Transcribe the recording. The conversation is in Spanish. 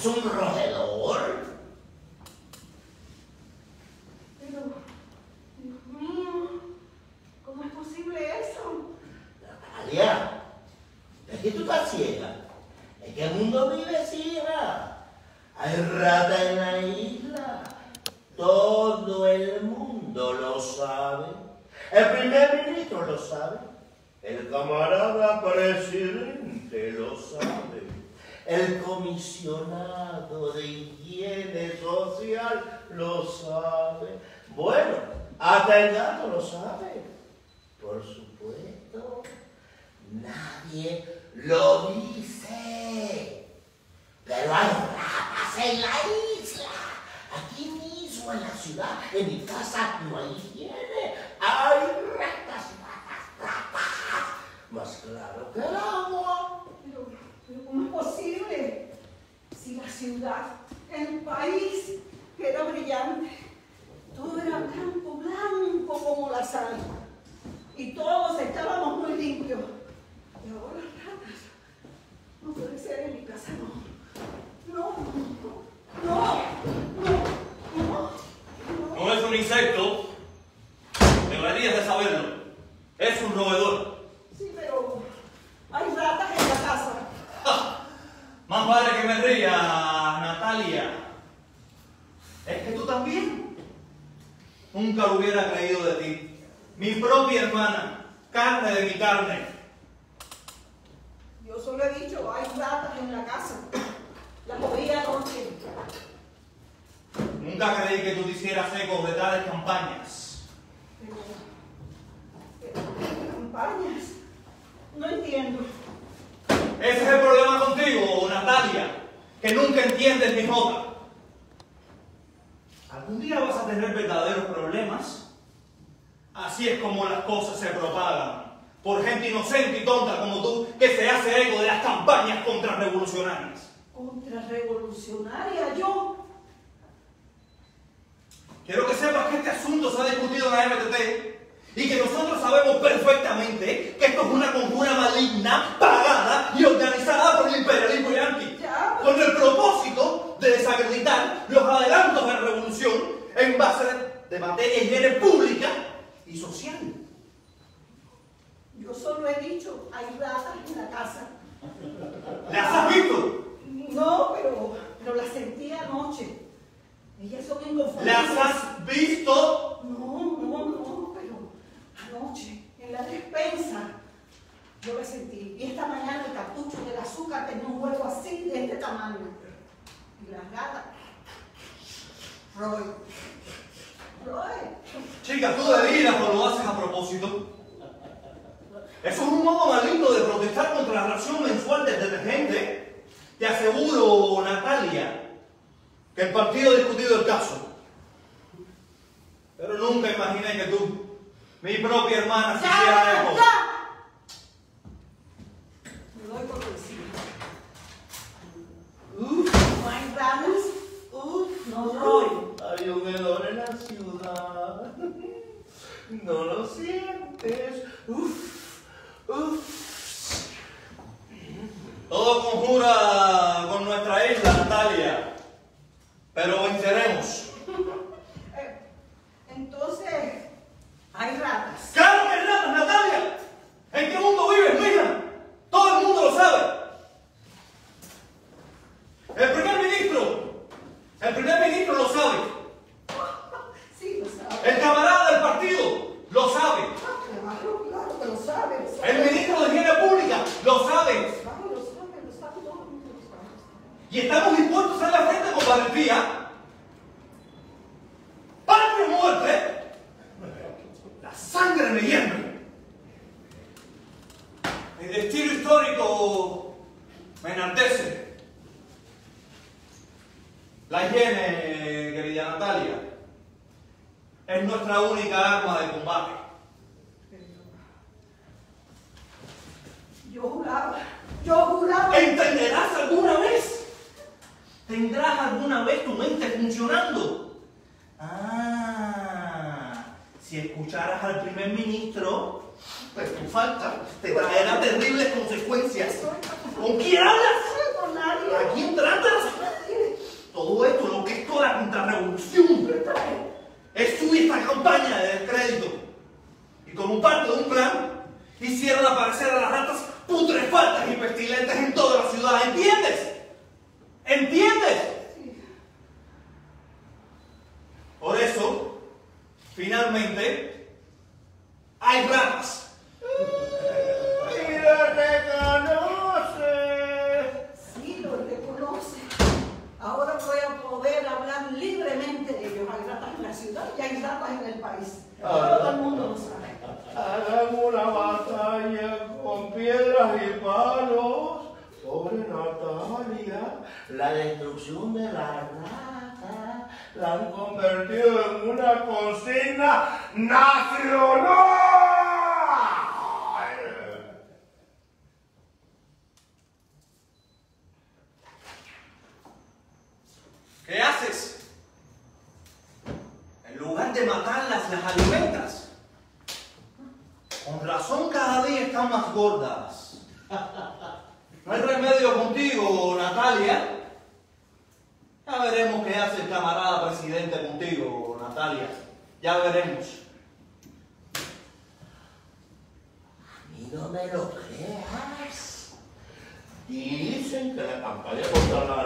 es un roedor. Pero, Dios mío, ¿cómo es posible eso? Natalia, es que tú estás ciega. Es que el mundo vive ciega. Hay rata en la isla. Todo el mundo lo sabe. El primer ministro lo sabe. El camarada presidente lo sabe. El comisionado de higiene social lo sabe. Bueno, hasta el gato lo sabe. Por supuesto, nadie lo dice. Pero hay ratas en la isla. Aquí mismo en la ciudad, en mi casa, no hay higiene. Hay ratas, ratas, ratas. Más claro que el agua. Pero, pero ¿cómo es posible? Si la ciudad, el país, era brillante, todo era blanco, blanco y todos estábamos muy limpios. Y ahora las ratas, no puede ser en mi casa, no. No, no, no, no, no. No es un insecto. Deberías de saberlo. Es un roedor. Sí, pero hay ratas en la casa. Más vale que me ría, Natalia. Es que tú también. Nunca lo hubiera creído de ti. Mi propia hermana, carne de mi carne. Yo solo he dicho, hay ratas en la casa. Las oí anoche. Nunca creí que tú te hicieras eco de tales campañas. Pero, pero, campañas. No entiendo. Ese es el problema contigo, Natalia, que nunca entiendes mi nota. Algún día vas a tener verdaderos problemas. Así es como las cosas se propagan. Por gente inocente y tonta como tú, que se hace eco de las campañas contrarrevolucionarias. Contrarrevolucionaria, yo. Quiero que sepas que este asunto se ha discutido en la MTT y que nosotros sabemos perfectamente que esto es una conjura maligna, pagada y organizada por el imperialismo yanqui, Ya. con el propósito de desacreditar los adelantos de la revolución en base de materia higiene pública y social. Yo solo he dicho, hay ratas en la casa. ¿Las has visto? No, pero, pero las sentí anoche. Ellas son inconfundibles. ¿Las has visto? No, no, no, pero anoche, en la despensa, yo la sentí. Y esta mañana el cartucho del azúcar tenía un huevo así, de este tamaño. Y las gatas. Roy. Roy. Chica, tú deliras o lo haces a propósito. Eso es un modo protestar contra la ración mensual del detergente. Te aseguro, Natalia, que el partido ha discutido el caso. Pero nunca imaginé que tú, mi propia hermana, se hiciera. ¡Ya! Me doy por vencido. Uf. Uf, no Roy. Hay un hedor en la ciudad. No lo sientes. Uf, uf. Todo conjura con nuestra isla, Natalia. Pero venceremos. Eh, entonces, hay ratas. ¡Claro que hay ratas, Natalia! ¿En qué mundo vives, mija? Todo el mundo lo sabe. El primer ministro, el primer ministro lo sabe. Sí, lo sabe. El camarada del partido lo sabe. Claro, claro que lo sabe. lo sabe. El ministro de Higiene Pública lo sabe. Claro, lo sabe, lo sabe, todo el mundo lo sabe. Y a hacer la frente con valentía. ¡Patria muerte! La sangre me hierve. El destino histórico me enaltece. La higiene, querida Natalia, es nuestra única arma de combate. Yo juraba. ¿Tendrás alguna vez tu mente funcionando? Ah, si escucharas al primer ministro, pues tu falta te traerá terribles consecuencias. ¿Con quién hablas? Con nadie. ¿A quién tratas? Todo esto, lo que es toda la contrarrevolución, es subir esta campaña de descrédito. Y como parte de un plan, hicieron aparecer a las ratas putrefactas y pestilentes en toda la ciudad. ¿Entiendes? ¿Entiendes? Por eso, hay ratas. ¡Y lo reconoce! Sí, lo reconoce. Ahora voy a poder hablar libremente de ellos. Hay ratas en la ciudad y hay ratas en el país. Todo el mundo lo sabe. Hagan una batalla con piedras y palos sobre Natalia. La destrucción de la rata la han convertido en una consigna nacional. ¿Qué haces? En lugar de matarlas, las alimentas. Con razón cada día están más gordas. No hay remedio contigo, Natalia. Ya veremos qué hace el camarada presidente contigo, Natalia. Ya veremos. Y no me lo creas. Dicen que la campaña contra la